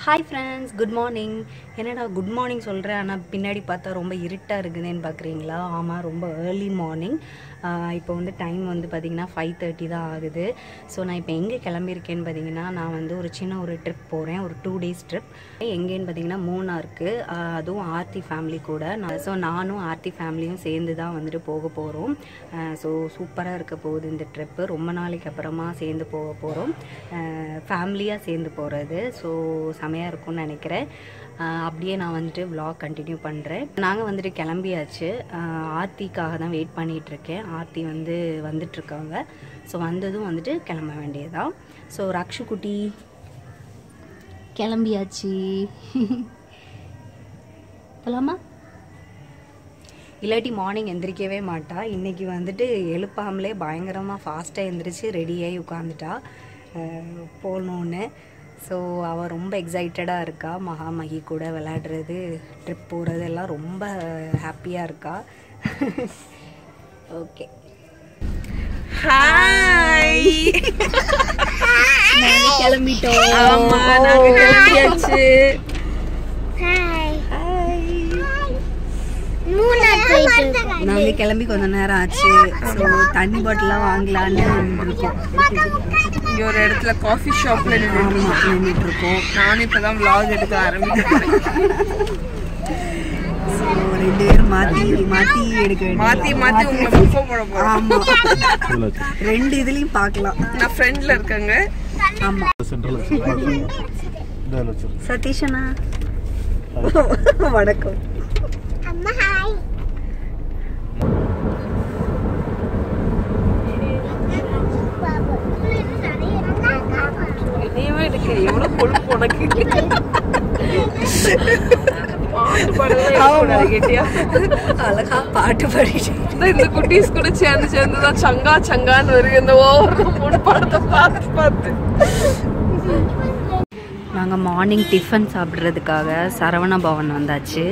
Hi friends good morning என்னடா good morning சொல்கிறேன் ஆனால் பின்னாடி பார்த்தா ரொம்ப இருட்டாக இருக்குதுன்னு பார்க்குறீங்களா ஆமாம் ரொம்ப ஏர்லி மார்னிங் இப்போ வந்து டைம் வந்து பார்த்திங்கன்னா ஃபைவ் தேர்ட்டி தான் ஆகுது. ஸோ நான் இப்போ எங்கே கிளம்பியிருக்கேன்னு பார்த்தீங்கன்னா நான் வந்து ஒரு சின்ன ஒரு ட்ரிப் போகிறேன் ஒரு டூ டேஸ் ட்ரிப் எங்கேன்னு பார்த்தீங்கன்னா மூணாருக்கு. அதுவும் ஆர்த்தி ஃபேமிலி கூட. நான் ஸோ நானும் ஆர்த்தி ஃபேமிலியும் சேர்ந்து தான் வந்துட்டு போக போகிறோம் ஸோ சூப்பராக இருக்க போகுது இந்த ட்ரிப்பு ரொம்ப நாளைக்கு அப்புறமா சேர்ந்து போக போகிறோம் ஃபேமிலியாக சேர்ந்து போகிறது ஸோ செமையாக இருக்கும்னு நினைக்கிறேன். அப்படியே நான் வந்துட்டு விலாக் கண்டினியூ பண்ணுறேன் நாங்கள் வந்துட்டு கிளம்பியாச்சு. ஆர்த்திக்காக தான் வெயிட் பண்ணிகிட்ருக்கேன் ஆர்த்தி வந்து வந்துட்டுருக்காங்க. ஸோ வந்ததும் வந்துட்டு கிளம்ப வேண்டியதுதான் ஸோ ரக்ஷு குட்டி கிளம்பியாச்சு. போகலாமா இல்லாட்டி மார்னிங் எந்திரிக்கவே மாட்டா. இன்றைக்கி வந்துட்டு எழுப்பாமலே பயங்கரமாக ஃபாஸ்ட்டாக எந்திரிச்சு ரெடியாகி உட்காந்துட்டா போகணுன்னு ஸோ அவள் ரொம்ப எக்ஸைட்டடாக இருக்கா. மகாமகி கூட விளையாடுறது ட்ரிப் போகிறது எல்லாம் ரொம்ப ஹாப்பியாக இருக்கா. ஓகே ஹாய் கிளம்பிட்டோம். ஆமா நாங்க கிளம்பியாச்சு. நாங்கள் கிளம்பி கொஞ்ச நேரம் ஆச்சு. ஸோ தண்ணி பாட்டிலாம் வாங்கலான்னு இருக்கோம் இங்க ஒரு இடத்துல காஃபி ஷாப்ல நின்று நின்றுட்டு இருக்கோம். நானும் இப்பதான் vlog எடுக்க ஆரம்பிக்கிறேன். ஸோ ரெண்டு பேரும் மாற்றி மாற்றி எடுக்க வேண்டியது மாத்தி மாத்தி உங்களை போட போறோம். ஆமாம் ரெண்டு இதுலேயும் பார்க்கலாம். நான் ஃப்ரெண்ட்ல இருக்கேங்க. ஆமாம் சதீஷனா வணக்கம் நீவே எனக்கு எவ்வளவு கொழுப்பு உனக்கு. அழகா பாட்டு பாடிட்டு. இந்த குட்டீஸ் கூட சேர்ந்து சேர்ந்து தான் சங்கா சங்கான்னு வருது. இந்த ஓவர் மூணு படத்தை பார்த்து பார்த்து. நாங்கள் மார்னிங் டிஃபன் சாப்பிட்றதுக்காக சரவண பவன் வந்தாச்சு.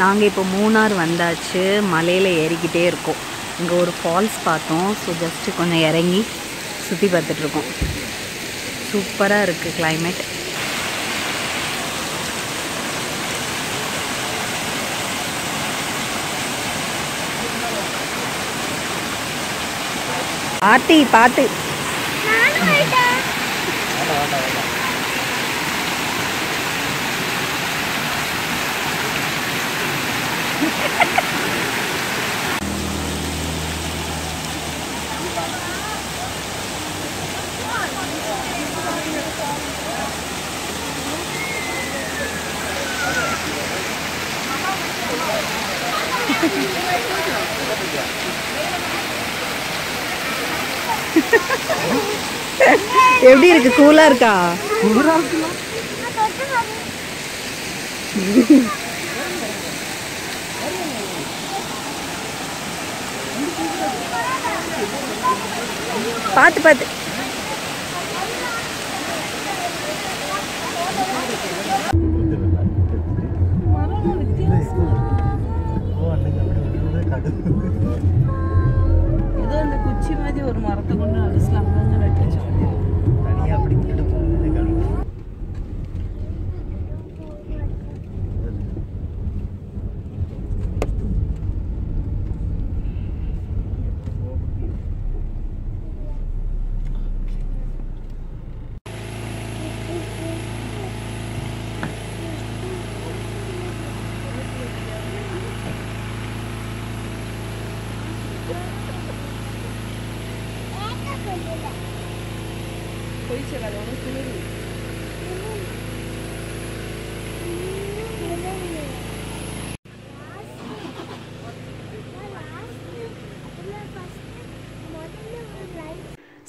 நாங்கள் இப்போ மூணார் வந்தாச்சு மலையில் ஏறிக்கிட்டே இருக்கோம். இங்கே ஒரு ஃபால்ஸ் பார்த்தோம். ஸோ ஜஸ்ட்டு கொஞ்சம் இறங்கி சுற்றி பார்த்துட்ருக்கோம் சூப்பராக இருக்குது கிளைமேட் ஆர்த்தி பார்த்து எப்படி இருக்கு? கூலா இருக்கா? பார்த்து பார்த்து ஏதோ இந்த குச்சி மாதிரி ஒரு மரத்தை கொண்டு அடிச்சுலாம்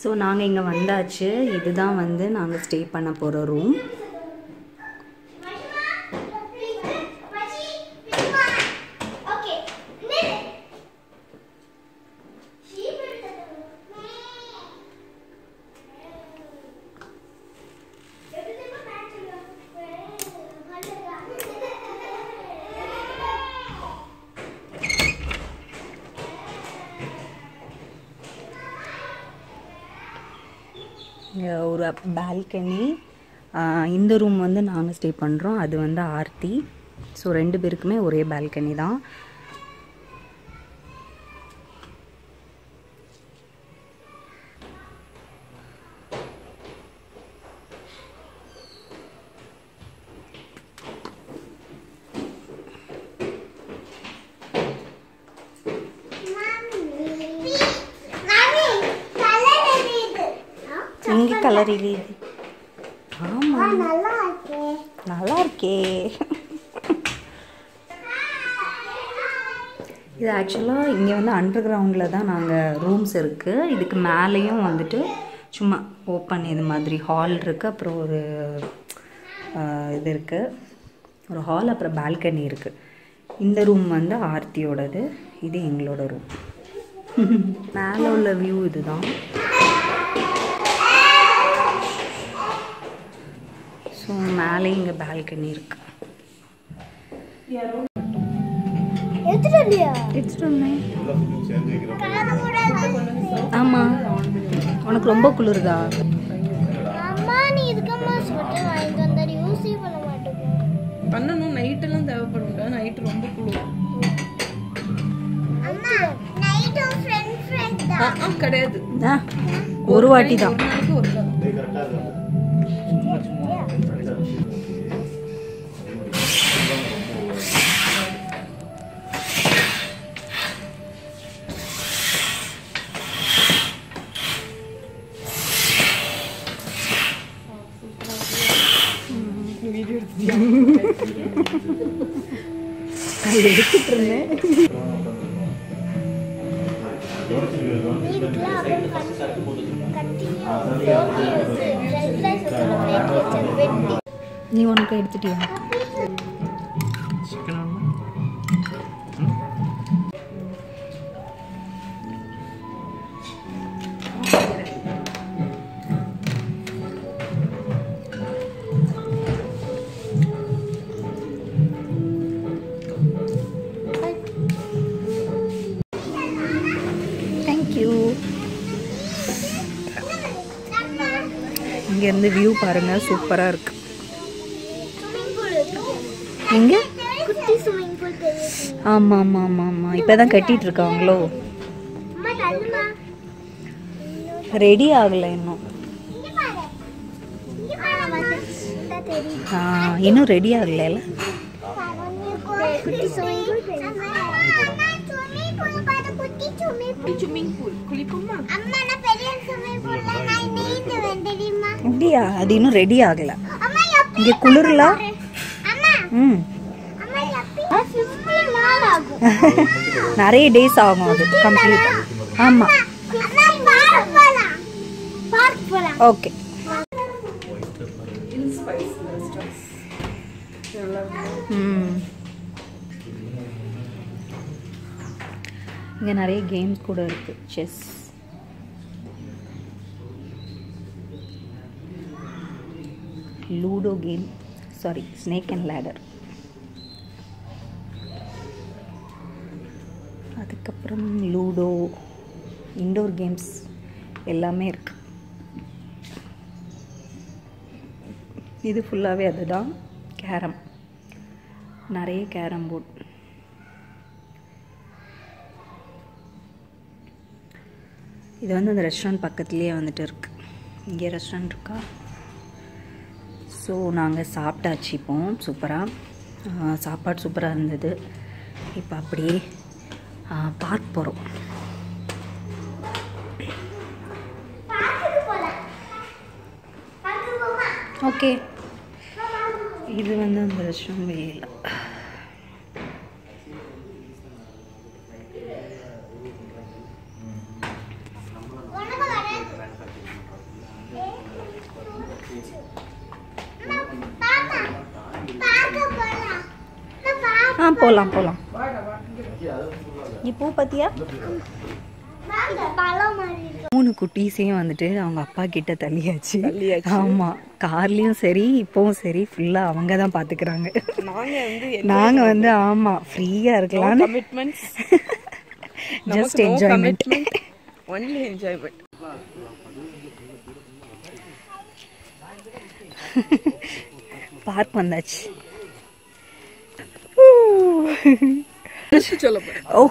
ஸோ நாங்கள் இங்கே வந்தாச்சு. இதுதான் வந்து நாங்கள் ஸ்டே பண்ண போகிற ரூம் ஒரு பால்கனி இந்த ரூம் வந்து நாங்கள் ஸ்டே பண்ணுறோம் அது வந்து ஆர்த்தி. ஸோ ரெண்டு பேருக்குமே ஒரே பால்கனி தான் எங்கே கலர் இது ஆமாம் நல்லா இருக்கே இது ஆக்சுவலாக இங்கே வந்து அண்டர் கிரவுண்டில் தான் நாங்கள் ரூம்ஸ் இருக்குது இதுக்கு மேலேயும் வந்துட்டு சும்மா ஓப்பன் இது மாதிரி ஹால் இருக்குது அப்புறம் ஒரு இது இருக்குது ஒரு ஹால் அப்புறம் பால்கனி இருக்குது இந்த ரூம் வந்து ஆர்த்தியோடது. இது எங்களோட ரூம் மேலே உள்ள வியூ இதுதான் ஸோ மேலே இங்கே பால்கனி எடுத்துட்டு ஆமாம் உனக்கு ரொம்ப குளிருதா? அம்மா நீ இதுக்கம்மா ஸ்வெட்டர் வாங்கிட்டு வந்தாரு யூஸே பண்ண மாட்டேங்க. பண்ணணும். நைட் எல்லாம் தேவைப்படுங்க நைட் ரொம்ப குளிர். அம்மா நைட்டும் ஃப்ரெண்ட் ஃப்ரெண்ட் ஆ, ஆ, கிடையாது. ஒரு வாட்டி தான். அது எடுத்துட்டு இருந்தேன் நீ உனக்கு எடுத்துட்டியா இங்கேருந்து வியூ பாருங்கள் சூப்பராக இருக்கு. எங்கே குட்டி ஸ்விமிங் பூல் பெரிய swimming ஆமாம் ஆமாம் ஆமாம் ஆமாம் இப்போ தான் கட்டிட்டு இருக்காங்களோ ரெடி ஆகலை இன்னும். இங்க பாரு. இங்க பாரு இந்த தெரியுது. ஆ, இன்னும் ரெடி ஆகலைல்ல குட்டி பூல் ஸ்விமிங் பூல் பாரு குட்டி ஸ்விமிங் பூல் ஸ்விம்மிங் பூல் குளிப்போமா அம்மா நான் பெரிய ஸ்விமிங் பூல்ல நான் நீந்துவேன் தெரியுமா அப்படியா அது இன்னும் ரெடி ஆகல. இங்க குளிர்ல? இங்கே ம். நிறைய டேஸ் ஆகும் அது கம்ப்ளீட் ஆமாம் ஓகே ம். இங்கே நிறைய கேம்ஸ் கூட இருக்கு. Chess ludo game sorry snake and ladder அதுக்கப்புறம் லூடோ இண்டோர் கேம்ஸ் எல்லாமே இருக்கு. இது ஃபுல்லாகவே அதுதான். கேரம் நிறைய கேரம் போர்ட் இது வந்து அந்த ரெஸ்டாரண்ட் பக்கத்துலேயே வந்துட்டு இருக்கு. இங்கே ரெஸ்டாரண்ட் இருக்கா? ஸோ நாங்கள் சாப்பிட்டாச்சு இப்போ. சூப்பராக சாப்பாடு சூப்பராக இருந்தது. இப்போ அப்படியே பார்க் போகிறோம் ஓகே. இது வந்து அந்த ரெஸ்டாரண்ட் வெளியில் ஆ போலாம் போலாம். நீ பூ இருக்கு மூணு குட்டீஸையும் வந்துட்டு அவங்க அப்பா கிட்ட தள்ளியாச்சு. ஆமா கார்லயும் சரி இப்பவும் சரி ஃபுல்லா அவங்க தான் பாத்துக்கிறாங்க. நாங்க வந்து ஆமா ஃப்ரீயா commitments just enjoyment only enjoyment park வந்தாச்சு. சொல்ல போறேன் ஓ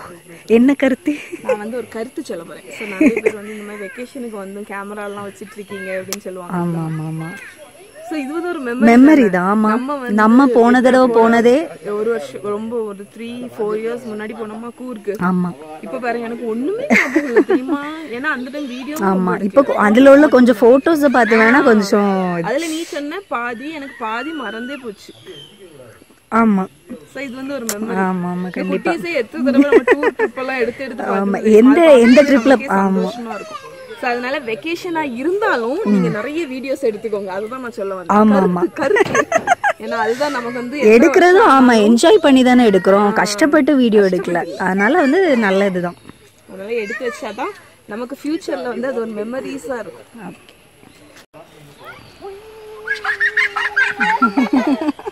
என்ன கருத்து? நான் வந்து ஒரு கருத்து சொல்ல போறேன் ஸோ நிறைய பேர் வந்து இந்த மாதிரி வெக்கேஷனுக்கு வந்து கேமராலாம் வச்சிட்டு இருக்கீங்க அப்படின்னு சொல்லுவாங்க. ஆமா ஆமா ஆமா. ஸோ இது வந்து ஒரு மெமரி தான். ஆமா. நம்ம போன தடவை போனதே ஒரு வருஷம் ரொம்ப ஒரு த்ரீ ஃபோர் இயர்ஸ் முன்னாடி போனோமா கூர்க்கு. ஆமா. இப்ப பாருங்க எனக்கு ஒண்ணுமே தெரியுமா? ஏன்னா அந்த டைம் வீடியோ ஆமா இப்போ அதுல உள்ள கொஞ்சம் போட்டோஸ் பார்த்து வேணா கொஞ்சம் அதுல நீ சொன்ன பாதி எனக்கு பாதி மறந்தே போச்சு. ஆமா. எந்த எந்த ட்ரிப்ல ஆமா. சோ அதனால வெக்கேஷனா இருந்தாலும் நீங்க நிறைய வீடியோஸ் எடுத்துக்கோங்க. அதுதான் நான் சொல்ல வந்தேன். ஆமா ஆமா. கருத்து. ஏன்னா அதுதான் நமக்கு வந்து எடுக்கிறதும் ஆமா என்ஜாய் பண்ணி தானே எடுக்கிறோம். கஷ்டப்பட்டு வீடியோ எடுக்கல. அதனால வந்து நல்லதுதான். அதனால எடுத்து வச்சாதான் நமக்கு ஃபியூச்சர்ல வந்து அது ஒரு மெமரிஸா இருக்கும்.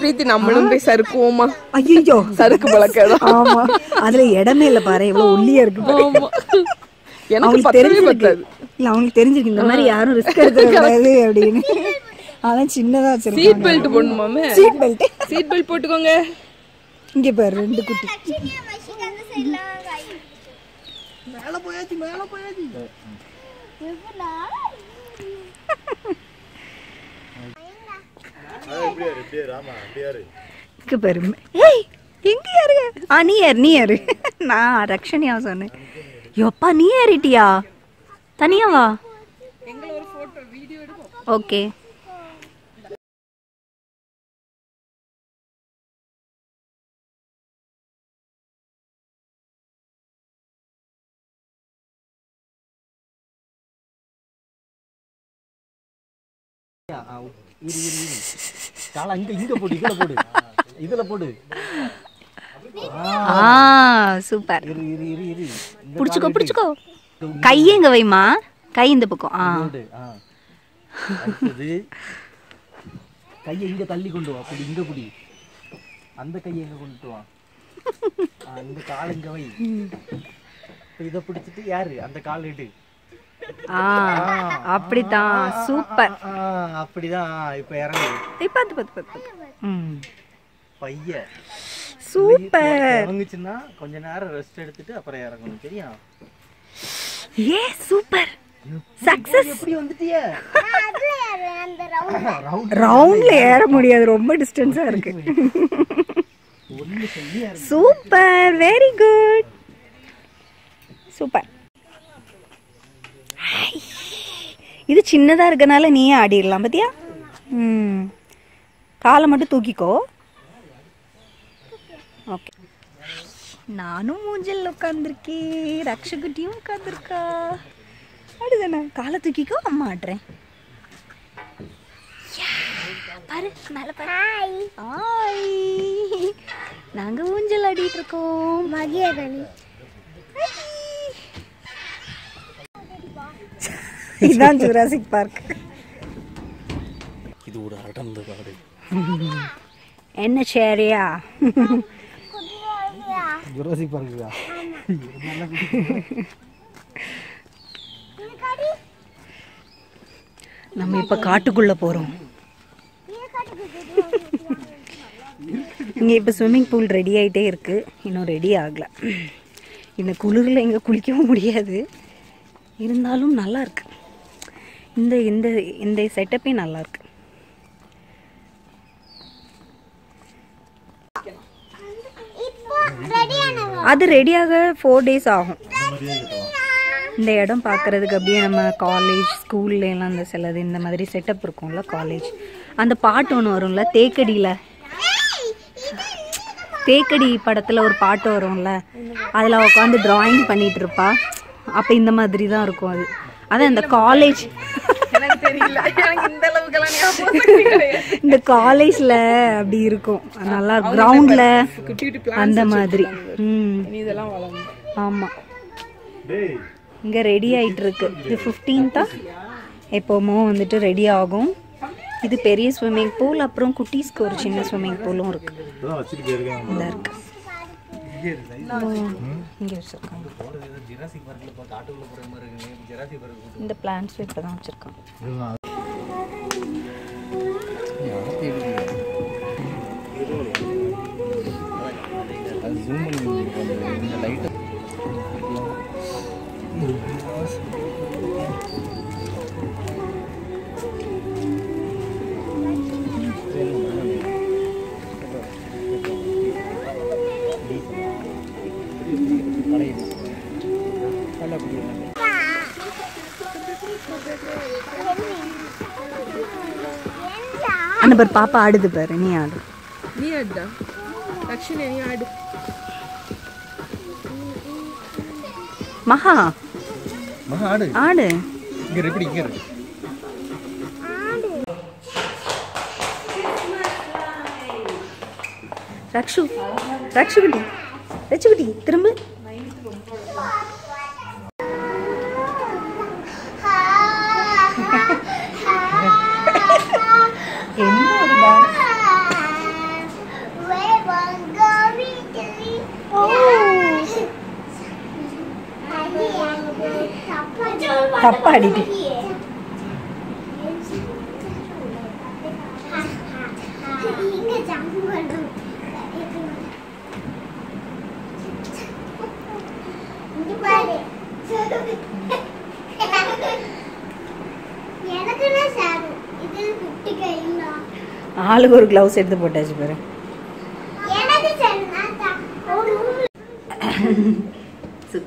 பிரீத்தி நம்மளும் போய் சறுக்குவோமா? ஐயோ சறுக்கு பழக்கம் ஆமா. அதுல இடமே இல்ல பாரு எவ்வளவு ஒல்லியா இருக்கு எனக்கு தெரிஞ்சிருக்கு. பத்தாது. இல்ல அவங்களுக்கு தெரிஞ்சிருக்கு இந்த மாதிரி யாரும் ரிஸ்க் எடுக்க கூடாது அப்படின்னு. அதான் சின்னதா வச்சிருக்காங்க சீட் பெல்ட் போடணுமாமே? சீட் பெல்ட் சீட் பெல்ட் போட்டுக்கோங்க. இங்க பாரு ரெண்டு குட்டி. மஷின் அந்த சைடுல கை எப்படா? இங்க பாரு ஏய் எங்க யாரு ஆ நீ யாரு நீ யாரு? நான் ரக்ஷனியா சொன்னேன். யப்பா நீ ஏறிட்டியா தனியா வா ஓகே காலை அங்க இங்க போடு இதுல போடு. இதுல போடு. ஆ சூப்பர். இரு இரு இரு இரு. இந்த புடிச்சுக்கோ புடிச்சுக்கோ. கையை இங்க வைமா கை இந்த பக்கம். ஆ. அடுத்தது கையை இங்க தள்ளி கொண்டு வா. புடி இங்க புடி அந்த கையை இங்க கொண்டு வா. இந்த கால் இங்க வை. இத பிடிச்சிட்டு யாரு? அந்த கால் எடு. ஆ அப்படித்தான். சூப்பர் ஆ, அப்படிதான். இப்ப இறங்கு ஏய், பாத்து பாத்து பாத்து பைய சூப்பர். இறங்குச்சுன்னா கொஞ்ச நேரம் ரெஸ்ட் எடுத்துட்டு அப்புறம் இறங்கணும் சரியா? ஏ சூப்பர். சக்சஸ் எப்படி வந்துட்டிய. அதுல யாரு அந்த ரவுண்ட் ரவுண்ட் ரவுண்ட்ல ஏற முடியாது ரொம்ப டிஸ்டன்ஸா இருக்கு. Super very good super. இது சின்னதா இருக்கனால நீயே ஆடிடலாம் பாத்தியா? ம். காலை மட்டும் தூக்கிக்கோ. ஓகே. நானும் மூஞ்சல் உட்காந்துருக்கேன் ரக்ஷகுட்டியும் உட்காந்துருக்கா அடுதானே காலை தூக்கிக்கோ அம்மா ஆடுறேன் பாரு மேல பாரு. ஹாய் நாங்க ஊஞ்சல் ஆடிட்டு இருக்கோம். மகியகனி இதுதான் ஜுராசிக் பார்க் இது ஒரு அடர்ந்த காடு. என்ன சேரியா? ஜுராசிக் பார்க்குதா நம்ம இப்ப காட்டுக்குள்ள போறோம். இங்க இப்ப ஸ்விம்மிங் பூல் ரெடி ஆயிட்டே இருக்கு. இன்னும் ரெடி ஆகல. இந்த குளிர்ல இங்க குளிக்கவும் முடியாது. இருந்தாலும் நல்லா இருக்கு. இந்த இந்த இந்த செட்டப்பே நல்லா இருக்கு அது ரெடியாக ஃபோர் டேஸ் ஆகும். இந்த இடம் பார்க்கறதுக்கு அப்படியே நம்ம காலேஜ் ஸ்கூல்ல எல்லாம் இந்த சிலது இந்த மாதிரி செட்டப் இருக்கும்ல காலேஜ் அந்த பாட்டு ஒன்று வரும்ல தேக்கடியில். தேக்கடி படத்தில் ஒரு பாட்டு வரும்ல அதில் உட்காந்து டிராயிங் பண்ணிட்டு இருப்பா. அப்போ இந்த மாதிரி தான் இருக்கும் அது. அதான் இந்த காலேஜ் எனக்கு தெரியல. எனக்கு இந்த அளவுக்கு எல்லாம் இந்த காலேஜ்ல அப்படி இருக்கும். நல்லா கிரவுண்ட்ல குட்டி குட்டி பிளான் அந்த மாதிரி. இதெல்லாம் வளரும் ஆமா. இங்க ரெடி ஆயிட்டு இருக்கு இது ஃபிஃப்டீன்த்தா எப்போமோ வந்துட்டு ரெடி ஆகும். இது பெரிய ஸ்விம்மிங் பூல் அப்புறம் குட்டீஸ்க்கு ஒரு சின்ன ஸ்விம்மிங் பூலும் இருக்கு. இருக்கு. இங்க வச்சிருக்காங்க. இந்த பிளான்ஸ் இப்போ தான் வச்சிருக்காங்க. பாரு பாப்பா ஆடுது பாரு நீ ஆடு. நீ ஆடுடா. லக்ஷ்மி நீ ஆடு. மகா. மகா ஆடு. ஆடு. இங்க இரு, இப்படி இங்க இரு. ரக்ஷு ரக்ஷு குட்டி ரச்சு குட்டி திரும்ப என்ன ஒரு dance? தப்பா அடிட்டு எனக்குன்னா சாரு இது குட்டி கையிலா ஆளுக்கு ஒரு க்ளவுஸ் எடுத்து போட்டாச்சு பாரு எனக்கு சரினா ஒரு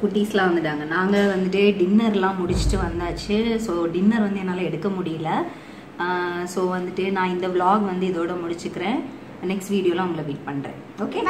குட்டீஸ்லாம் வந்துட்டாங்க. நாங்கள் வந்துட்டு டின்னர்லாம் முடிச்சுட்டு வந்தாச்சு. ஸோ டின்னர் வந்து என்னால் எடுக்க முடியல. ஸோ வந்துட்டு நான் இந்த vlog வந்து இதோட முடிச்சுக்கிறேன். நெக்ஸ்ட் வீடியோலாம் உங்களை வெயிட் பண்ணுறேன் ஓகே.